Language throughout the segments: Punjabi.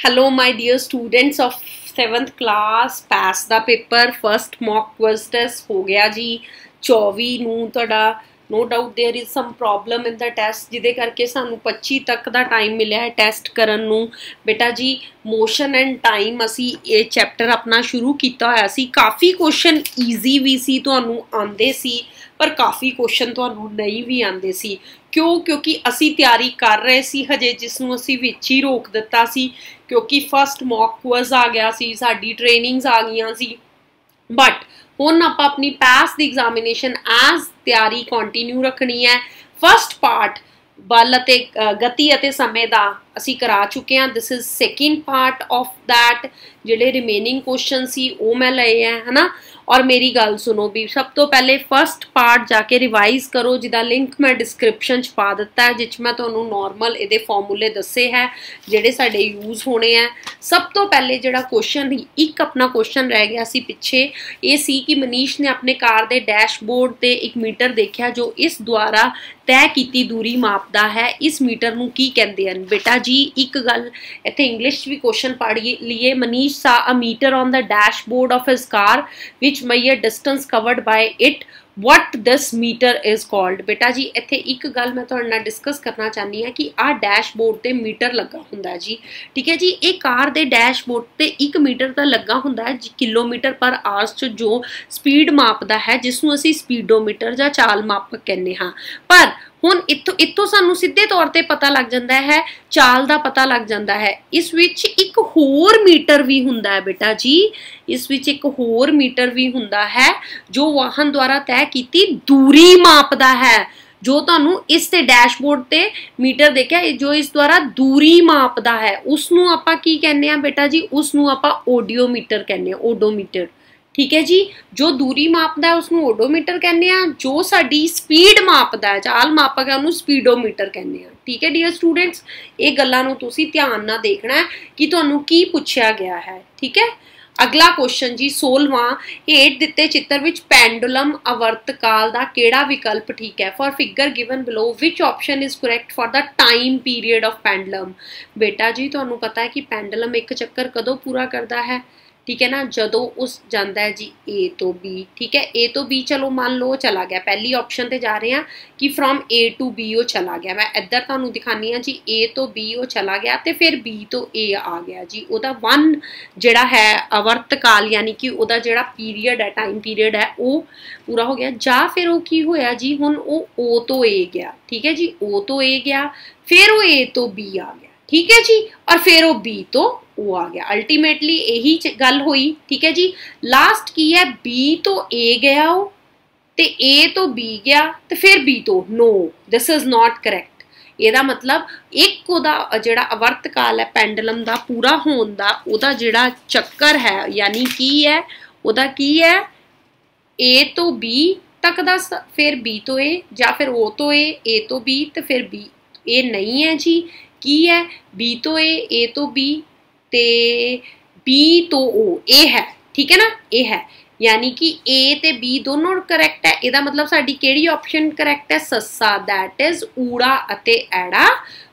hello, my dear students of 7th class. Pass the paper. First mock quiz test ਹੋ ਗਿਆ ਜੀ 24 ਨੂੰ ਤੁਹਾਡਾ no doubt there is some problem in the test ਜਿਹਦੇ ਕਰਕੇ ਸਾਨੂੰ 25 ਤੱਕ ਦਾ ਟਾਈਮ ਮਿਲਿਆ ਹੈ ਟੈਸਟ ਕਰਨ ਨੂੰ ਬੇਟਾ ਜੀ ਮੋਸ਼ਨ ਐਂਡ ਟਾਈਮ ਅਸੀਂ ਇਹ ਚੈਪਟਰ ਆਪਣਾ ਸ਼ੁਰੂ ਕੀਤਾ ਹੋਇਆ ਸੀ ਕਾਫੀ ਕੁਐਸਚਨ ਈਜ਼ੀ ਵੀ ਸੀ ਤੁਹਾਨੂੰ ਆਉਂਦੇ ਸੀ ਪਰ ਕਾਫੀ ਕੁਐਸਚਨ ਤੁਹਾਨੂੰ ਨਹੀਂ ਵੀ ਆਉਂਦੇ ਸੀ ਕਿਉਂ? ਕਿਉਂਕਿ ਅਸੀਂ ਤਿਆਰੀ ਕਰ ਰਹੇ ਸੀ, ਹਜੇ ਜਿਸ ਨੂੰ ਅਸੀਂ ਵਿੱਚ ਹੀ ਰੋਕ ਦਿੱਤਾ ਸੀ, ਕਿਉਂਕਿ ਫਸਟ ਮੌਕ ਕੁਇਜ਼ ਆ ਗਿਆ ਸੀ, ਸਾਡੀ ਟ੍ਰੇਨਿੰਗਸ ਆ ਗਈਆਂ ਸੀ। ਬਟ ਹੁਣ ਆਪਾਂ ਆਪਣੀ ਪਾਸ ਦੀ ਐਗਜ਼ਾਮੀਨੇਸ਼ਨ ਐਸ ਤਿਆਰੀ ਕੰਟੀਨਿਊ ਰੱਖਣੀ ਹੈ। ਫਸਟ ਪਾਰਟ ਬਲ ਅਤੇ ਗਤੀ ਅਤੇ ਸਮੇਂ ਦਾ ਅਸੀਂ ਕਰਾ ਚੁੱਕੇ ਹਾਂ। This is second part of that ਜਿਹੜੇ ਰਿਮੇਨਿੰਗ ਕੁਐਸਚਨ ਸੀ, ਉਹ ਮੈਂ ਲਏ ਹੈ, ਹਨਾ? ਔਰ ਮੇਰੀ ਗੱਲ ਸੁਣੋ ਵੀ ਸਭ ਤੋਂ ਪਹਿਲੇ ਫਰਸਟ ਪਾਰਟ ਜਾ ਕੇ ਰਿਵਾਈਜ਼ ਕਰੋ, ਜਿਹਦਾ ਲਿੰਕ ਮੈਂ ਡਿਸਕ੍ਰਿਪਸ਼ਨ 'ਚ ਪਾ ਦਿੱਤਾ ਹੈ, ਜਿੱਚ ਮੈਂ ਤੁਹਾਨੂੰ ਨਾਰਮਲ ਇਹਦੇ ਫਾਰਮੂਲੇ ਦੱਸੇ ਹੈ, ਜਿਹੜੇ ਸਾਡੇ ਯੂਜ਼ ਹੋਣੇ ਆ ਸਭ ਤੋਂ ਪਹਿਲੇ ਜਿਹੜਾ ਕੁਐਸਚਨ ਇੱਕ ਆਪਣਾ ਕੁਐਸਚਨ ਰਹਿ ਗਿਆ ਸੀ ਪਿੱਛੇ। ਇਹ ਸੀ ਕਿ ਮਨੀਸ਼ ਨੇ ਆਪਣੇ ਕਾਰ ਦੇ ਡੈਸ਼ਬੋਰਡ ਤੇ ਇੱਕ ਮੀਟਰ ਦੇਖਿਆ, ਜੋ ਇਸ ਦੁਆਰਾ ਤੈਅ ਕੀਤੀ ਦੂਰੀ ਮਾਪਦਾ ਹੈ। ਇਸ ਮੀਟਰ ਨੂੰ ਕੀ ਕਹਿੰਦੇ ਹਨ? ਬੇਟਾ ਜੀ, ਇੱਕ ਗੱਲ ਇੱਥੇ ਇੰਗਲਿਸ਼ ਵੀ ਕੁਐਸਚਨ ਪੜ੍ਹ ਲਈਏ। Manish saw a meter on the dashboard of his car which which measure distance covered by it what this meter is called? ਬੇਟਾ ਜੀ, ਇੱਥੇ ਇੱਕ ਗੱਲ ਮੈਂ ਤੁਹਾਡੇ ਨਾਲ ਡਿਸਕਸ ਕਰਨਾ ਚਾਹਨੀ ਹਾਂ ਕਿ ਆਹ ਡੈਸ਼ਬੋਰਡ ਤੇ ਮੀਟਰ ਲੱਗਾ ਹੁੰਦਾ ਜੀ। ਠੀਕ ਹੈ ਜੀ, ਇਹ ਕਾਰ ਦੇ ਡੈਸ਼ਬੋਰਡ ਤੇ 1 ਮੀਟਰ ਦਾ ਲੱਗਾ ਹੁੰਦਾ ਹੈ ਕਿਲੋਮੀਟਰ ਪਰ ਆਵਰਸ ਚ ਜੋ ਸਪੀਡ ਮਾਪਦਾ ਹੈ ਜਿਸ ਨੂੰ ਅਸੀਂ ਸਪੀਡੋਮੀਟਰ ਜਾਂ ਚਾਲ ਮਾਪਕ ਕਹਿੰਦੇ ਹਾਂ। ਪਰ ਹੁਣ ਇੱਥੋਂ ਇੱਥੋਂ ਸਾਨੂੰ ਸਿੱਧੇ ਤੌਰ ਤੇ ਪਤਾ ਲੱਗ ਜਾਂਦਾ ਹੈ, ਚਾਲ ਦਾ ਪਤਾ ਲੱਗ ਜਾਂਦਾ ਹੈ। ਇਸ ਵਿੱਚ ਇੱਕ ਹੋਰ ਮੀਟਰ ਵੀ ਹੁੰਦਾ ਹੈ ਬੇਟਾ ਜੀ। ਇਸ ਵਿੱਚ ਇੱਕ ਹੋਰ ਮੀਟਰ ਵੀ ਹੁੰਦਾ ਹੈ, ਜੋ ਵਾਹਨ ਦੁਆਰਾ ਤੈਅ ਕੀਤੀ ਦੂਰੀ ਮਾਪਦਾ ਹੈ। ਜੋ ਤੁਹਾਨੂੰ ਇਸ ਤੇ ਡੈਸ਼ਬੋਰਡ ਤੇ ਮੀਟਰ ਦੇਖਿਆ ਜੋ ਇਸ ਦੁਆਰਾ ਦੂਰੀ ਮਾਪਦਾ ਹੈ ਉਸ ਨੂੰ ਆਪਾਂ ਕੀ ਕਹਿੰਦੇ ਆ ਬੇਟਾ ਜੀ? ਉਸ ਨੂੰ ਆਪਾਂ ਓਡੀਓਮੀਟਰ ਕਹਿੰਦੇ ਆ ਓਡੋਮੀਟਰ। ਠੀਕ ਹੈ ਜੀ? ਜੋ ਦੂਰੀ ਮਾਪਦਾ ਉਸ ਨੂੰ ਓਡੋਮੀਟਰ ਕਹਿੰਦੇ ਆ ਜੋ ਸਾਡੀ ਸਪੀਡ ਮਾਪਦਾ ਹੈ ਚਾਲ ਮਾਪਕ ਹੈ ਉਹਨੂੰ ਸਪੀਡੋਮੀਟਰ ਕਹਿੰਦੇ ਆ ਠੀਕ ਹੈ ਡੀਅਰ ਸਟੂਡੈਂਟਸ ਇਹ ਗੱਲਾਂ ਨੂੰ ਤੁਸੀਂ ਧਿਆਨ ਨਾਲ ਦੇਖਣਾ ਹੈ ਕਿ ਤੁਹਾਨੂੰ ਕੀ ਪੁੱਛਿਆ ਗਿਆ ਹੈ। ਠੀਕ ਹੈ? ਅਗਲਾ ਕੁਐਸਚਨ ਜੀ 16ਵਾਂ ਹੇਠ ਦਿੱਤੇ ਚਿੱਤਰ ਵਿੱਚ ਪੈਂਡੂਲਮ ਅਵਰਤਕਾਲ ਦਾ ਕਿਹੜਾ ਵਿਕਲਪ ਠੀਕ ਹੈ? For figure given below which option is correct for the time period of pendulum ਬੇਟਾ ਜੀ, ਤੁਹਾਨੂੰ ਪਤਾ ਹੈ ਕਿ ਪੈਂਡੂਲਮ ਇੱਕ ਚੱਕਰ ਕਦੋਂ ਪੂਰਾ ਕਰਦਾ ਹੈ? ਠੀਕ ਹੈ ਨਾ? ਜਦੋਂ ਉਸ ਜਾਂਦਾ ਹੈ ਜੀ A ਤੋਂ B, ਠੀਕ ਹੈ? A ਤੋਂ B ਚਲੋ ਮੰਨ ਲਓ ਚਲਾ ਗਿਆ। ਪਹਿਲੀ ਆਪਸ਼ਨ ਤੇ ਜਾ ਰਹੇ ਆ ਕਿ ਫਰੋਮ A ਟੂ B ਉਹ ਚਲਾ ਗਿਆ। ਮੈਂ ਇੱਧਰ ਤੁਹਾਨੂੰ ਦਿਖਾਨੀ ਆ ਜੀ, A ਤੋਂ B ਉਹ ਚਲਾ ਗਿਆ ਤੇ ਫਿਰ B ਤੋਂ A ਆ ਗਿਆ ਜੀ। ਉਹਦਾ 1 ਜਿਹੜਾ ਹੈ ਅਵਰਤਕਾਲ ਯਾਨੀ ਕਿ ਉਹਦਾ ਜਿਹੜਾ ਪੀਰੀਅਡ ਹੈ ਟਾਈਮ ਪੀਰੀਅਡ ਹੈ, ਉਹ ਪੂਰਾ ਹੋ ਗਿਆ। ਜਾਂ ਫਿਰ ਉਹ ਕੀ ਹੋਇਆ ਜੀ? ਹੁਣ ਉਹ O ਤੋਂ A ਗਿਆ, ਠੀਕ ਹੈ ਜੀ? O ਤੋਂ A ਗਿਆ, ਫਿਰ ਉਹ A ਤੋਂ B ਆ ਗਿਆ। ਠੀਕ ਹੈ ਜੀ? ਔਰ ਫਿਰ ਉਹ B ਤੋਂ ਉਹ ਆ ਗਿਆ। ਅਲਟੀਮੇਟਲੀ ਇਹੀ ਗੱਲ ਹੋਈ, ਠੀਕ ਹੈ ਜੀ? ਲਾਸਟ ਕੀ ਹੈ? B ਤੋਂ A ਗਿਆ ਉਹ ਤੇ A ਤੋਂ B ਗਿਆ ਤੇ ਫਿਰ B ਤੋਂ ਨੋ ਦਿਸ ਇਜ਼ ਨਾਟ ਕਰੈਕਟ ਇਹਦਾ ਮਤਲਬ ਇੱਕ ਉਹਦਾ ਜਿਹੜਾ ਅਵਰਤਕਾਲ ਹੈ ਪੈਂਡਲਮ ਦਾ ਪੂਰਾ ਹੋਣ ਦਾ, ਉਹਦਾ ਜਿਹੜਾ ਚੱਕਰ ਹੈ, ਯਾਨੀ ਕੀ ਹੈ, ਉਹਦਾ ਕੀ ਹੈ? A ਤੋਂ B ਤੱਕ ਦਾ ਫਿਰ B ਤੋਂ A ਜਾਂ ਫਿਰ O ਤੋਂ A A ਤੋਂ B ਤੇ ਫਿਰ B, ਇਹ ਨਹੀਂ ਹੈ ਜੀ। ਕੀ ਹੈ? B ਤੋਂ A A ਤੋਂ B ਤੇ B ਤੋਂ O ਇਹ ਹੈ। ਠੀਕ ਹੈ ਨਾ? ਇਹ ਹੈ। ਯਾਨੀ ਕਿ A ਤੇ B ਦੋਨੋਂ ਕਰੈਕਟ ਹੈ। ਇਹਦਾ ਮਤਲਬ ਸਾਡੀ ਕਿਹੜੀ ਆਪਸ਼ਨ ਕਰੈਕਟ ਹੈ? ਸੱਸਾ, that is ਊੜਾ ਅਤੇ ਐੜਾ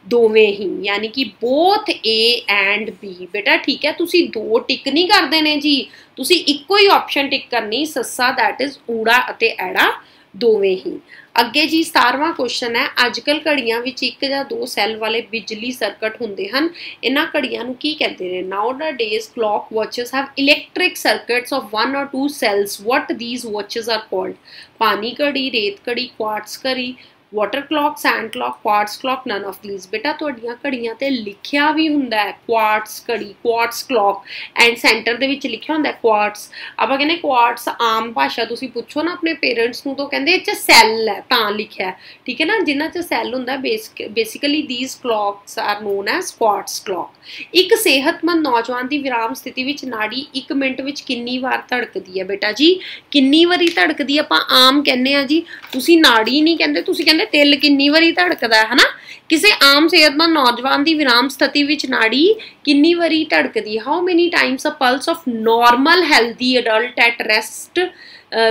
ਦੋਵੇਂ ਹੀ। ਯਾਨੀ ਕਿ ਬੋਥ A ਐਂਡ B ਬੇਟਾ, ਠੀਕ ਹੈ? ਤੁਸੀਂ ਦੋ ਟਿਕ ਨਹੀਂ ਕਰਦੇ ਨੇ ਜੀ। ਤੁਸੀਂ ਇੱਕੋ ਹੀ ਆਪਸ਼ਨ ਟਿਕ ਕਰਨੀ। ਸੱਸਾ, that ਇਜ਼ ਊੜਾ ਅਤੇ ਐੜਾ ਦੋਵੇਂ ਹੀ। ਅੱਗੇ ਜੀ 17ਵਾਂ ਕੁਐਸਚਨ ਹੈ ਅੱਜਕੱਲ ਘੜੀਆਂ ਵਿੱਚ ਇੱਕ ਜਾਂ ਦੋ ਸੈੱਲ ਵਾਲੇ ਬਿਜਲੀ ਸਰਕਟ ਹੁੰਦੇ ਹਨ। ਇਹਨਾਂ ਘੜੀਆਂ ਨੂੰ ਕੀ ਕਹਿੰਦੇ ਨੇ? Nowadays clock watches have electric circuits of one or two cells what these watches are called ਪਾਣੀ ਘੜੀ, ਰੇਤ ਘੜੀ ਕੁਆਰਟਸ ਘੜੀ water clock sand clock quartz clock none of these ਬੇਟਾ, ਤੁਹਾਡੀਆਂ ਘੜੀਆਂ ਤੇ ਲਿਖਿਆ ਵੀ ਹੁੰਦਾ ਹੈ ਕੁਆਰਟਸ ਘੜੀ ਕੁਆਰਟਸ ਕਲੌਕ ਐਂਡ ਸੈਂਟਰ ਦੇ ਵਿੱਚ ਲਿਖਿਆ ਹੁੰਦਾ ਹੈ ਕੁਆਰਟਸ ਆਪਾਂ ਕਹਿੰਦੇ ਕੁਆਰਟਸ ਆਮ ਭਾਸ਼ਾ, ਤੁਸੀਂ ਪੁੱਛੋ ਨਾ ਆਪਣੇ ਪੇਰੈਂਟਸ ਨੂੰ, ਤਾਂ ਕਹਿੰਦੇ ਇਹ ਚ ਸੈੱਲ ਹੈ, ਤਾਂ ਲਿਖਿਆ ਠੀਕ ਹੈ ਨਾ? ਜਿਨ੍ਹਾਂ ਚ ਸੈੱਲ ਹੁੰਦਾ basically these clocks are known as quartz clock ਇੱਕ ਸਿਹਤਮੰਦ ਨੌਜਵਾਨ ਦੀ ਵਿਰਾਮ ਸਥਿਤੀ ਵਿੱਚ ਨਾੜੀ 1 ਮਿੰਟ ਵਿੱਚ ਕਿੰਨੀ ਵਾਰ ਧੜਕਦੀ ਹੈ? ਬੇਟਾ ਜੀ, ਕਿੰਨੀ ਵਾਰੀ ਧੜਕਦੀ ਆਪਾਂ ਆਮ ਕਹਿੰਦੇ ਆ ਜੀ, ਤੁਸੀਂ ਨਾੜੀ ਨਹੀਂ ਕਹਿੰਦੇ, ਤੁਸੀਂ ਕਹਿੰਦੇ ਤਿਲ ਕਿੰਨੀ ਵਾਰੀ ਧੜਕਦਾ ਹੈ, ਹਨਾ? ਕਿਸੇ ਆਮ ਸਿਹਤਮੰਦ ਨੌਜਵਾਨ ਦੀ ਵਿਰਾਮ ਸਥਿਤੀ ਵਿੱਚ ਨਾੜੀ ਕਿੰਨੀ ਵਾਰੀ ਧੜਕਦੀ how many times a pulse of normal healthy adult at rest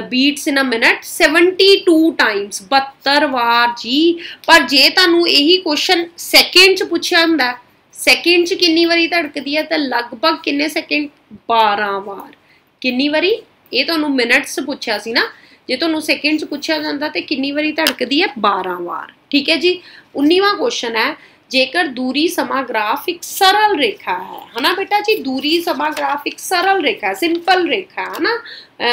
beats in a minute 72 times 72 ਵਾਰ ਜੀ। ਪਰ ਜੇ ਤੁਹਾਨੂੰ ਇਹੀ ਕੁਐਸਚਨ ਸੈਕਿੰਡ ਚ ਪੁੱਛਿਆ ਹੁੰਦਾ ਸੈਕਿੰਡ 'ਚ ਕਿੰਨੀ ਵਾਰੀ ਧੜਕਦੀ ਹੈ, ਤਾਂ ਲਗਭਗ ਕਿੰਨੇ ਸੈਕਿੰਡ 12 ਵਾਰ। ਕਿੰਨੀ ਵਾਰੀ? ਇਹ ਤੁਹਾਨੂੰ ਮਿੰਟਸ ਪੁੱਛਿਆ ਸੀ ਨਾ। ਜੇ ਤੁਹਾਨੂੰ ਸੈਕਿੰਡ 'ਚ ਪੁੱਛਿਆ ਜਾਂਦਾ ਤੇ ਕਿੰਨੀ ਵਾਰੀ ਧੜਕਦੀ ਹੈ? 12 ਵਾਰ। ਠੀਕ ਹੈ ਜੀ? 19ਵਾਂ ਕੁਐਸਚਨ ਹੈ, ਜੇਕਰ ਦੂਰੀ ਸਮਾਂ ਗ੍ਰਾਫ ਇੱਕ ਸਰਲ ਰੇਖਾ ਹੈ, ਹਨਾ ਬੇਟਾ ਜੀ? ਦੂਰੀ ਸਮਾਂ ਗ੍ਰਾਫ ਇੱਕ ਸਰਲ ਰੇਖਾ ਸਿੰਪਲ ਰੇਖਾ ਹਨਾ?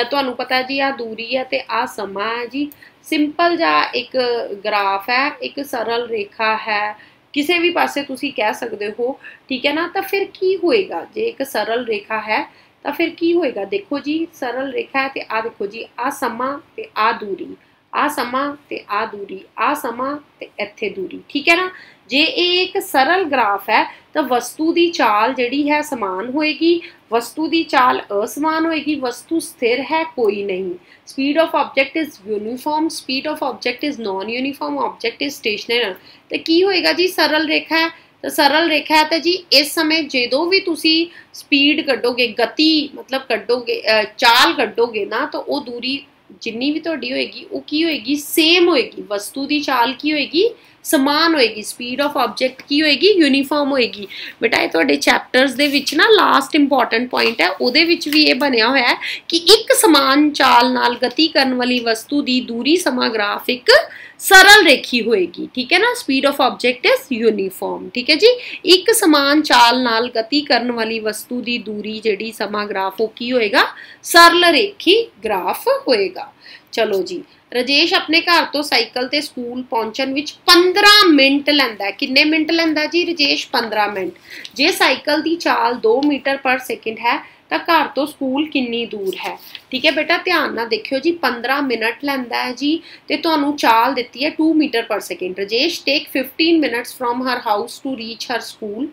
ਤੁਹਾਨੂੰ ਪਤਾ ਜੀ ਆ ਦੂਰੀ ਹੈ ਤੇ ਆ ਸਮਾਂ ਹੈ ਜੀ। ਸਿੰਪਲ ਜਾਂ ਇੱਕ ਗ੍ਰਾਫ ਹੈ, ਇੱਕ ਸਰਲ ਰੇਖਾ ਹੈ। ਕਿਸੇ ਵੀ ਪਾਸੇ ਤੁਸੀਂ ਕਹਿ ਸਕਦੇ ਹੋ, ਠੀਕ ਹੈ ਨਾ? ਤਾਂ ਫਿਰ ਕੀ ਹੋਏਗਾ? ਜੇ ਇੱਕ ਸਰਲ ਰੇਖਾ ਹੈ ਤਾਂ ਫਿਰ ਕੀ ਹੋਏਗਾ? ਦੇਖੋ ਜੀ, ਸਰਲ ਰੇਖਾ ਹੈ ਤੇ ਆ ਦੇਖੋ ਜੀ ਆ ਸਮਾਂ ਤੇ ਆ ਦੂਰੀ ਆ ਸਮਾਂ ਤੇ ਆ ਦੂਰੀ ਆ ਸਮਾਂ ਤੇ ਇੱਥੇ ਦੂਰੀ, ਠੀਕ ਹੈ ਨਾ? ਜੇ ਇਹ ਇੱਕ ਸਰਲ ਗ੍ਰਾਫ ਹੈ, ਤਾਂ ਵਸਤੂ ਦੀ ਚਾਲ ਜਿਹੜੀ ਹੈ ਸਮਾਨ ਹੋਏਗੀ, ਵਸਤੂ ਦੀ ਚਾਲ ਅਸਮਾਨ ਹੋਏਗੀ, ਵਸਤੂ ਸਥਿਰ ਹੈ, ਕੋਈ ਨਹੀਂ। Speed of object is uniform speed of object is non uniform object is stationary ਤੇ ਕੀ ਹੋਏਗਾ ਜੀ, ਸਰਲ ਰੇਖਾ ਹੈ ਤਾਂ ਸਰਲ ਰੇਖਾ ਹੈ। ਤਾਂ ਜੀ, ਇਸ ਸਮੇਂ ਜਦੋਂ ਵੀ ਤੁਸੀਂ ਸਪੀਡ ਕੱਢੋਗੇ, ਗਤੀ ਮਤਲਬ ਕੱਢੋਗੇ ਚਾਲ ਕੱਢੋਗੇ ਨਾ, ਤਾਂ ਉਹ ਦੂਰੀ ਜਿੰਨੀ ਵੀ ਤੁਹਾਡੀ ਹੋਏਗੀ, ਉਹ ਕੀ ਹੋਏਗੀ? ਸੇਮ ਹੋਏਗੀ। ਵਸਤੂ ਦੀ ਚਾਲ ਕੀ ਹੋਏਗੀ? ਸਮਾਨ ਹੋਏਗੀ ਸਪੀਡ ਆਫ ਆਬਜੈਕਟ ਕੀ ਹੋਏਗੀ ਯੂਨੀਫਾਰਮ ਹੋਏਗੀ। ਬੇਟਾ, ਇਹ ਤੁਹਾਡੇ ਚੈਪਟਰਸ ਦੇ ਵਿੱਚ ਨਾ ਲਾਸਟ ਇੰਪੋਰਟੈਂਟ ਪੁਆਇੰਟ ਹੈ, ਉਹਦੇ ਵਿੱਚ ਵੀ ਇਹ ਬਣਿਆ ਹੋਇਆ ਹੈ ਕਿ ਇੱਕ ਸਮਾਨ ਚਾਲ ਨਾਲ ਗਤੀ ਕਰਨ ਵਾਲੀ ਵਸਤੂ ਦੀ ਦੂਰੀ ਸਮਾਂ ਗ੍ਰਾਫ ਇੱਕ ਸਰਲ ਰੇਖੀ ਹੋਏਗੀ, ਠੀਕ ਹੈ ਨਾ? Speed of object is uniform ਠੀਕ ਹੈ ਜੀ? ਇੱਕ ਸਮਾਨ ਚਾਲ ਨਾਲ ਗਤੀ ਕਰਨ ਵਾਲੀ ਵਸਤੂ ਦੀ ਦੂਰੀ ਜਿਹੜੀ ਸਮਾਂ ਗ੍ਰਾਫ ਉਹ ਕੀ ਹੋਏਗਾ? ਸਰਲ ਰੇਖੀ ਗ੍ਰਾਫ ਹੋਏਗਾ। ਚਲੋ ਜੀ। ਰਜੇਸ਼ ਆਪਣੇ ਘਰ ਤੋਂ ਸਾਈਕਲ ਤੇ ਸਕੂਲ ਪਹੁੰਚਣ ਵਿੱਚ 15 ਮਿੰਟ ਲੈਂਦਾ ਕਿੰਨੇ ਮਿੰਟ ਲੈਂਦਾ ਜੀ ਰਜੇਸ਼? 15 ਮਿੰਟ। ਜੇ ਸਾਈਕਲ ਦੀ ਚਾਲ 2 ਮੀਟਰ ਪਰ ਸੈਕਿੰਡ ਹੈ, ਤਾਂ ਘਰ ਤੋਂ ਸਕੂਲ ਕਿੰਨੀ ਦੂਰ ਹੈ? ਠੀਕ ਹੈ ਬੇਟਾ, ਧਿਆਨ ਨਾਲ ਦੇਖਿਓ ਜੀ 15 ਮਿੰਟ ਲੈਂਦਾ ਹੈ ਜੀ ਤੇ ਤੁਹਾਨੂੰ ਚਾਲ ਦਿੱਤੀ ਹੈ 2 meter per second Rajesh take 15 minutes from her house to reach her school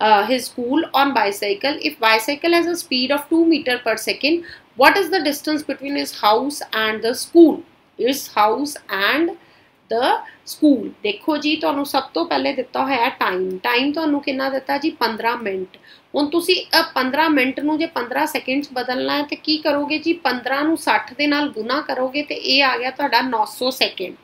uh, his school on bicycle. If bicycle has a speed of 2 meter per second, what is the distance between his house and the school? His house and the school ਦੇਖੋ ਜੀ ਤੁਹਾਨੂੰ ਸਭ ਤੋਂ ਪਹਿਲੇ ਦਿੱਤਾ ਹੋਇਆ ਟਾਈਮ ਟਾਈਮ ਤੁਹਾਨੂੰ ਕਿੰਨਾ ਦਿੱਤਾ ਜੀ 15 ਮਿੰਟ ਹੁਣ ਤੁਸੀਂ 15 ਮਿੰਟ ਨੂੰ ਜੇ 15 ਸੈਕਿੰਡਸ ਬਦਲਣਾ ਹੈ ਤੇ ਕੀ ਕਰੋਗੇ ਜੀ 15 ਨੂੰ 60 ਦੇ ਨਾਲ ਗੁਣਾ ਕਰੋਗੇ ਤੇ ਇਹ ਆ ਗਿਆ ਤੁਹਾਡਾ 900 ਸੈਕਿੰਡ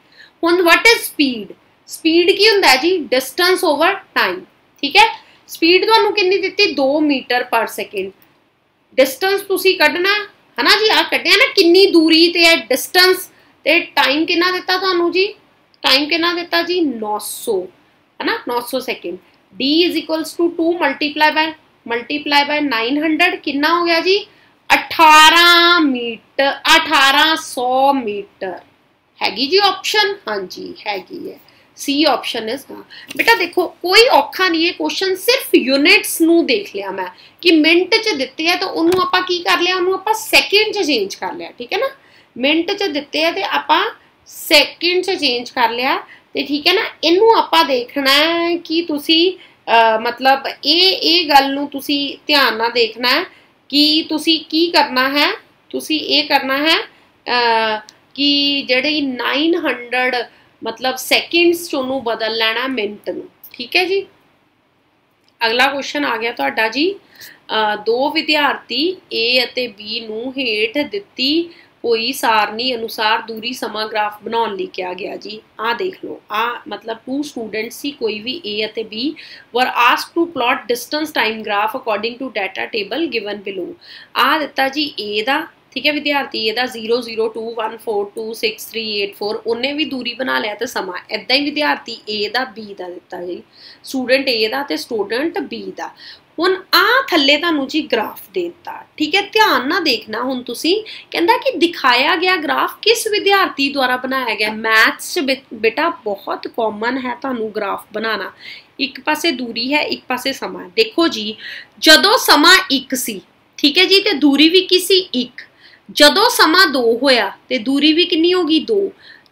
ਹੁਣ ਵਾਟ ਇਜ਼ ਸਪੀਡ ਸਪੀਡ ਕੀ ਹੁੰਦਾ ਜੀ ਡਿਸਟੈਂਸ ਓਵਰ ਟਾਈਮ ਠੀਕ ਹੈ ਸਪੀਡ ਤੁਹਾਨੂੰ ਕਿੰਨੀ ਦਿੱਤੀ? 2 ਮੀਟਰ ਪਰ ਸੈਕਿੰਡ ਡਿਸਟੈਂਸ ਤੁਸੀਂ ਕੱਢਣਾ, ਹਨਾ ਜੀ? ਆ ਕੱਢਿਆ ਨਾ, ਕਿੰਨੀ ਦੂਰੀ ਤੇ ਹੈ ਡਿਸਟੈਂਸ ਤੇ ਟਾਈਮ ਕਿੰਨਾ ਦਿੱਤਾ ਤੁਹਾਨੂੰ ਜੀ? ਟਾਈਮ ਕਿੰਨਾ ਦਿੱਤਾ ਜੀ? 900 ਹਨਾ? 900 second d 2 multiply by multiply by 900 ਕਿੰਨਾ ਹੋ ਗਿਆ ਜੀ? 18 ਮੀਟਰ 1800 ਮੀਟਰ। ਹੈਗੀ ਜੀ ਆਪਸ਼ਨ ਹਾਂਜੀ, ਹੈਗੀ ਹੈ। ਸੀ ਆਪਸ਼ਨ ਇਸ ਦਾ ਬੇਟਾ ਦੇਖੋ, ਕੋਈ ਔਖਾ ਨਹੀਂ ਹੈ ਕੁਐਸਚਨ ਸਿਰਫ ਯੂਨਿਟਸ ਨੂੰ ਦੇਖ ਲਿਆ ਮੈਂ। ਕਿ ਮਿੰਟ 'ਚ ਦਿੱਤੇ ਆ ਤਾਂ ਉਹਨੂੰ ਆਪਾਂ ਕੀ ਕਰ ਲਿਆ? ਉਹਨੂੰ ਆਪਾਂ ਸੈਕਿੰਡ 'ਚ ਚੇਂਜ ਕਰ ਲਿਆ, ਠੀਕ ਹੈ ਨਾ? ਮਿੰਟ 'ਚ ਦਿੱਤੇ ਆ ਤੇ ਆਪਾਂ ਸੈਕਿੰਡ 'ਚ ਚੇਂਜ ਕਰ ਲਿਆ। ਤੇ ਠੀਕ ਹੈ ਨਾ, ਇਹਨੂੰ ਆਪਾਂ ਦੇਖਣਾ ਹੈ ਕਿ ਤੁਸੀਂ ਮਤਲਬ ਇਹ ਇਹ ਗੱਲ ਨੂੰ ਤੁਸੀਂ ਧਿਆਨ ਨਾਲ ਦੇਖਣਾ ਹੈ ਕਿ ਤੁਸੀਂ ਕੀ ਕਰਨਾ ਹੈ। ਤੁਸੀਂ ਇਹ ਕਰਨਾ ਹੈ ਕਿ ਜਿਹੜੀ 900 ਮਤਲਬ ਸੈਕਿੰਡਸ ਚ ਉਹਨੂੰ ਬਦਲ ਲੈਣਾ ਮਿੰਟ ਨੂੰ। ਠੀਕ ਹੈ ਜੀ? ਅਗਲਾ ਕੁਐਸਚਨ ਆ ਗਿਆ ਤੁਹਾਡਾ ਜੀ। ਦੋ ਵਿਦਿਆਰਥੀ A ਅਤੇ B ਨੂੰ ਹੇਠ ਦਿੱਤੀ ਕੋਈ ਸਾਰਨੀ ਅਨੁਸਾਰ ਦੂਰੀ ਸਮਾਂ ਗ੍ਰਾਫ ਬਣਾਉਣ ਲਈ ਕਿਹਾ ਗਿਆ ਜੀ। ਆ ਦੇਖ ਲਓ ਆ ਮਤਲਬ ਟੂ ਸਟੂਡੈਂਟਸ ਸੀ, ਕੋਈ ਵੀ A ਅਤੇ B were ask to plot distance time graph according to data table given below ਆ ਦਿੱਤਾ ਜੀ A ਦਾ ਠੀਕ ਹੈ ਵਿਦਿਆਰਥੀ, ਇਹਦਾ 0021426384 ਉਹਨੇ ਵੀ ਦੂਰੀ ਬਣਾ ਲਿਆ ਤੇ ਸਮਾਂ ਐਦਾਂ ਹੀ ਵਿਦਿਆਰਥੀ A ਦਾ B ਦਾ ਦਿੱਤਾ ਜੀ। ਸਟੂਡੈਂਟ A ਦਾ ਤੇ ਸਟੂਡੈਂਟ B ਦਾ। ਹੁਣ ਆ ਥੱਲੇ ਤੁਹਾਨੂੰ ਜੀ ਗ੍ਰਾਫ ਦੇ ਦਿੱਤਾ। ਠੀਕ ਹੈ, ਧਿਆਨ ਨਾਲ ਦੇਖਣਾ ਹੁਣ ਤੁਸੀਂ। ਕਹਿੰਦਾ ਕਿ ਦਿਖਾਇਆ ਗਿਆ ਗ੍ਰਾਫ ਕਿਸ ਵਿਦਿਆਰਥੀ ਦੁਆਰਾ ਬਣਾਇਆ ਗਿਆ? ਮੈਥਸ ਚ ਬੇਟਾ ਬਹੁਤ ਕਾਮਨ ਹੈ ਤੁਹਾਨੂੰ ਗ੍ਰਾਫ ਬਣਾਉਣਾ। ਇੱਕ ਪਾਸੇ ਦੂਰੀ ਹੈ, ਇੱਕ ਪਾਸੇ ਸਮਾਂ। ਦੇਖੋ ਜੀ, ਜਦੋਂ ਸਮਾਂ 1 ਸੀ, ਠੀਕ ਹੈ ਜੀ, ਤੇ ਦੂਰੀ ਵੀ ਕੀ ਸੀ? 1 ਜਦੋਂ ਸਮਾਂ 2 ਹੋਇਆ ਤੇ ਦੂਰੀ ਵੀ ਕਿੰਨੀ ਹੋ ਗਈ 2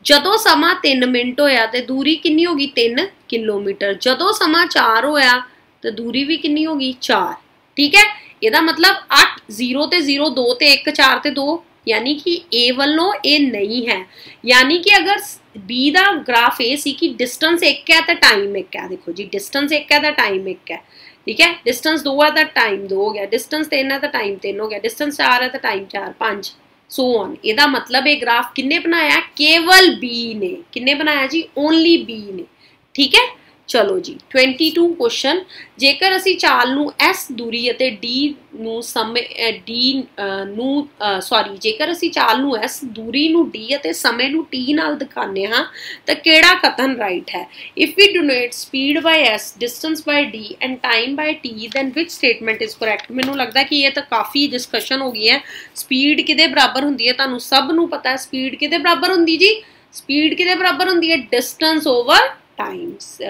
ਜਦੋਂ ਸਮਾਂ 3 ਮਿੰਟ ਹੋਇਆ ਤੇ ਦੂਰੀ ਕਿੰਨੀ ਹੋ ਗਈ 3 ਕਿਲੋਮੀਟਰ। ਜਦੋਂ ਸਮਾਂ 4 ਹੋਇਆ ਤੇ ਦੂਰੀ ਵੀ ਕਿੰਨੀ ਹੋ ਗਈ 4 ਠੀਕ ਹੈ? ਇਹਦਾ ਮਤਲਬ 8 0 ਤੇ 0 2 ਤੇ 1 4 ਤੇ 2 ਯਾਨੀ ਕਿ A ਵੱਲੋਂ ਇਹ ਨਹੀਂ ਹੈ। ਯਾਨੀ ਕਿ ਅਗਰ B ਦਾ ਗ੍ਰਾਫ ਇਹ ਸੀ ਕਿ ਡਿਸਟੈਂਸ 1 ਹੈ ਤਾਂ ਟਾਈਮ 1 ਹੈ। ਦੇਖੋ ਜੀ ਡਿਸਟੈਂਸ 1 ਹੈ ਤਾਂ ਟਾਈਮ 1 ਹੈ। ਠੀਕ ਹੈ? ਡਿਸਟੈਂਸ 2 ਹੈ ਤਾਂ ਟਾਈਮ 2 ਹੋ ਗਿਆ। ਡਿਸਟੈਂਸ 3 ਹੈ ਤਾਂ ਟਾਈਮ 3 ਹੋ ਗਿਆ। ਡਿਸਟੈਂਸ 4 ਹੈ ਤਾਂ ਟਾਈਮ 4 5 ਸੋ ਔਨ ਇਹਦਾ ਮਤਲਬ ਇਹ ਗ੍ਰਾਫ ਕਿੰਨੇ ਬਣਾਇਆ? ਕੇਵਲ B ਨੇ। ਕਿੰਨੇ ਬਣਾਇਆ ਜੀ? ਓਨਲੀ B ਨੇ। ਠੀਕ ਹੈ? ਚਲੋ ਜੀ 22 ਕੁਐਸਚਨ ਜੇਕਰ ਅਸੀਂ ਚਾਲ ਨੂੰ s ਦੂਰੀ ਅਤੇ d ਨੂੰ ਸਮੇਂ d ਨੂੰ ਸੌਰੀ ਜੇਕਰ ਅਸੀਂ ਚਾਲ ਨੂੰ s ਦੂਰੀ ਨੂੰ d ਅਤੇ ਸਮੇਂ ਨੂੰ t ਨਾਲ ਦਿਖਾਉਂਦੇ ਹਾਂ, ਤਾਂ ਕਿਹੜਾ ਕਥਨ ਰਾਈਟ ਹੈ? If we denote speed by s distance by d and time by t then which statement is correct ਮੈਨੂੰ ਲੱਗਦਾ ਕਿ ਇਹ ਤਾਂ ਕਾਫੀ ਡਿਸਕਸ਼ਨ ਹੋ ਗਈ ਹੈ। ਸਪੀਡ ਕਿਹਦੇ ਬਰਾਬਰ ਹੁੰਦੀ ਹੈ? ਤੁਹਾਨੂੰ ਸਭ ਨੂੰ ਪਤਾ ਹੈ ਸਪੀਡ ਕਿਹਦੇ ਬਰਾਬਰ ਹੁੰਦੀ ਜੀ? ਸਪੀਡ ਕਿਹਦੇ ਬਰਾਬਰ ਹੁੰਦੀ ਹੈ? ਡਿਸਟੈਂਸ ਓਵਰ टाइम्स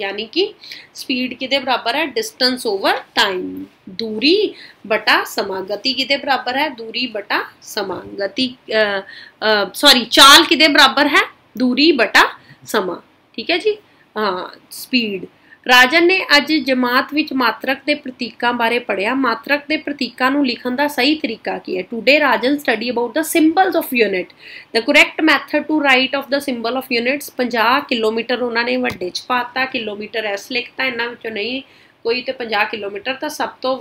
यानी कि स्पीड कि बराबर है? डिस्टेंस ओवर टाइम दूरी बटा समागति कि बराबर है? दूरी बटा समागति सॉरी चाल कि बराबर है? दूरी बटा समा। ठीक है जी? हाँ स्पीड ਰਾਜਨ ਨੇ ਅੱਜ ਜਮਾਤ ਵਿੱਚ ਮਾਤਰਕ ਦੇ ਪ੍ਰਤੀਕਾਂ ਬਾਰੇ ਪੜਿਆ ਮਾਤਰਕ ਦੇ ਪ੍ਰਤੀਕਾਂ ਨੂੰ ਲਿਖਣ ਦਾ ਸਹੀ ਤਰੀਕਾ ਕੀ ਹੈ? Today Rajan study about the symbols of unit the correct method to write of the symbol of units 50 kilometer ਉਹਨਾਂ ਨੇ ਵੱਡੇ ਚ ਪਾਤਾ, ਕਿਲੋਮੀਟਰ ਐਸ ਲਿਖਤਾ, ਇਹਨਾਂ ਵਿੱਚੋਂ ਨਹੀਂ ਕੋਈ ਤੇ 50 ਕਿਲੋਮੀਟਰ ਤਾਂ ਸਭ ਤੋਂ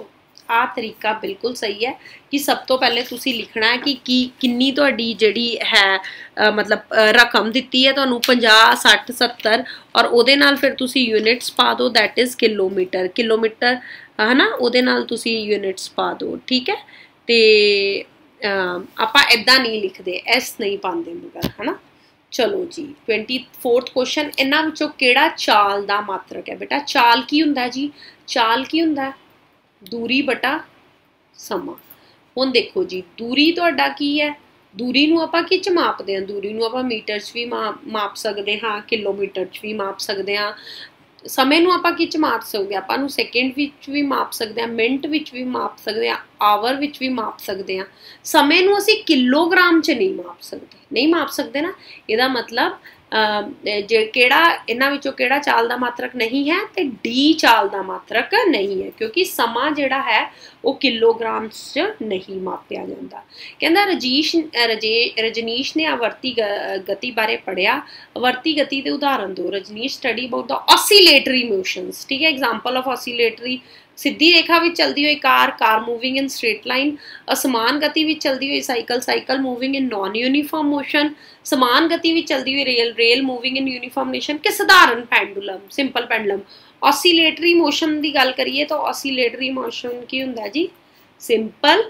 ਆ ਤਰੀਕਾ ਬਿਲਕੁਲ ਸਹੀ ਹੈ ਕਿ ਸਭ ਤੋਂ ਪਹਿਲੇ ਤੁਸੀਂ ਲਿਖਣਾ ਹੈ ਕਿ ਕੀ, ਕਿੰਨੀ ਤੁਹਾਡੀ ਜਿਹੜੀ ਹੈ ਮਤਲਬ ਰਕਮ ਦਿੱਤੀ ਹੈ ਤੁਹਾਨੂੰ 50 60 70 ਔਰ ਉਹਦੇ ਨਾਲ ਫਿਰ ਤੁਸੀਂ ਯੂਨਿਟਸ ਪਾ ਦਿਓ ਥੈਟ ਇਜ਼ ਕਿਲੋਮੀਟਰ। ਕਿਲੋਮੀਟਰ, ਹਨਾ? ਉਹਦੇ ਨਾਲ ਤੁਸੀਂ ਯੂਨਿਟਸ ਪਾ ਦਿਓ, ਠੀਕ ਹੈ? ਤੇ ਆਪਾਂ ਇਦਾਂ ਨਹੀਂ ਲਿਖਦੇ, ਐਸ ਨਹੀਂ ਪਾਉਂਦੇ ਮਗਰ, ਹਨਾ? ਚਲੋ ਜੀ 24th ਕੁਐਸਚਨ ਇਹਨਾਂ ਵਿੱਚੋਂ ਕਿਹੜਾ ਚਾਲ ਦਾ ਮਾਤਰਕ ਹੈ? ਬੇਟਾ, ਚਾਲ ਕੀ ਹੁੰਦਾ ਜੀ? ਚਾਲ ਕੀ ਹੁੰਦਾ? ਦੂਰੀ ਬਟਾ ਸਮਾਂ। ਹੁਣ ਦੇਖੋ ਜੀ, ਦੂਰੀ ਤੁਹਾਡਾ ਕੀ ਹੈ? ਦੂਰੀ ਨੂੰ ਆਪਾਂ ਕਿਚ ਮਾਪਦੇ ਹਾਂ। ਦੂਰੀ ਨੂੰ ਆਪਾਂ ਮੀਟਰ 'ਚ ਵੀ ਮਾਪ ਸਕਦੇ ਹਾਂ, ਕਿਲੋਮੀਟਰ 'ਚ ਵੀ ਮਾਪ ਸਕਦੇ ਹਾਂ। ਸਮੇਂ ਨੂੰ ਆਪਾਂ ਕਿਚ ਮਾਪ ਸਕਦੇ ਆਪਾਂ ਨੂੰ ਸੈਕਿੰਡ ਵਿੱਚ ਵੀ ਮਾਪ ਸਕਦੇ ਹਾਂ, ਮਿੰਟ ਵਿੱਚ ਵੀ ਮਾਪ ਸਕਦੇ ਹਾਂ, ਆਵਰ ਵਿੱਚ ਵੀ ਮਾਪ ਸਕਦੇ ਹਾਂ। ਸਮੇਂ ਨੂੰ ਅਸੀਂ ਕਿਲੋਗ੍ਰਾਮ 'ਚ ਨਹੀਂ ਮਾਪ ਸਕਦੇ। ਨਹੀਂ ਮਾਪ ਸਕਦੇ ਨਾ, ਇਹਦਾ ਮਤਲਬ ਜੇ ਕਿਹੜਾ, ਇਹਨਾਂ ਵਿੱਚੋਂ ਕਿਹੜਾ ਚਾਲ ਦਾ ਮਾਤਰਕ ਨਹੀਂ ਹੈ ਤੇ ਡੀ ਚਾਲ ਦਾ ਮਾਤਰਕ ਨਹੀਂ ਹੈ, ਕਿਉਂਕਿ ਸਮਾਂ ਜਿਹੜਾ ਹੈ ਉਹ ਕਿਲੋਗ੍ਰਾਮ 'ਚ ਨਹੀਂ ਮਾਪਿਆ ਜਾਂਦਾ। ਕਹਿੰਦਾ ਰਜੀਸ਼ ਰਜਨੀਸ਼ ਨੇ ਆਵਰਤੀ ਗਤੀ ਬਾਰੇ ਪੜਿਆ ਆਵਰਤੀ ਗਤੀ ਦੇ ਉਦਾਹਰਨ ਦੋ, Rajnish study about the oscillatory motions ਠੀਕ ਹੈ? ਐਗਜ਼ਾਮਪਲ ਆਫ ਆਸੀਲੇਟਰੀ ਸਿੱਧੀ ਰੇਖਾ ਵਿੱਚ ਚਲਦੀ ਹੋਈ car car moving in straight line ਅਸਮਾਨ ਗਤੀ ਵਿੱਚ ਚਲਦੀ ਹੋਈ cycle cycle moving in non uniform motion ਸਮਾਨ ਗਤੀ ਵਿੱਚ ਚਲਦੀ ਹੋਈ rail rail moving in uniform motion ਕਿ ਸਧਾਰਨ pendulum simple pendulum oscillatory motion ਦੀ ਗੱਲ ਕਰੀਏ ਤਾਂ ਆਸੀਲੇਟਰੀ ਮੋਸ਼ਨ ਕੀ ਹੁੰਦਾ ਜੀ? ਸਿੰਪਲ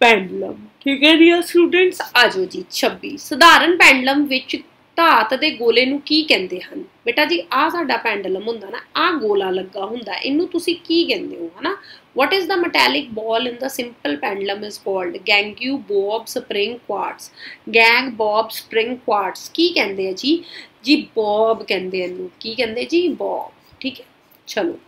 ਪੈਂਡੂਲਮ ਠੀਕ ਹੈ ਜੀ ਸਟੂਡੈਂਟਸ ਆਜੋ ਜੀ 26 ਸਧਾਰਨ ਪੈਂਡੂਲਮ ਵਿੱਚ ਧਾਤ ਦੇ ਗੋਲੇ ਨੂੰ ਕੀ ਕਹਿੰਦੇ ਹਨ? ਬੇਟਾ ਜੀ ਆ ਸਾਡਾ ਪੈਂਡਲਮ ਹੁੰਦਾ ਨਾ ਆ ਗੋਲਾ ਲੱਗਾ ਹੁੰਦਾ, ਇਹਨੂੰ ਤੁਸੀਂ ਕੀ ਕਹਿੰਦੇ ਹੋ, ਹਨਾ? What is the metallic ball in the simple pendulum is called? Gangue bob spring quartz gangue bob spring quartz ਕੀ ਕਹਿੰਦੇ ਆ ਜੀ? ਜੀ ਬੋਬ ਕਹਿੰਦੇ ਇਹਨੂੰ। ਕੀ ਕਹਿੰਦੇ ਜੀ? ਬੋਬ ਠੀਕ ਹੈ? ਚਲੋ।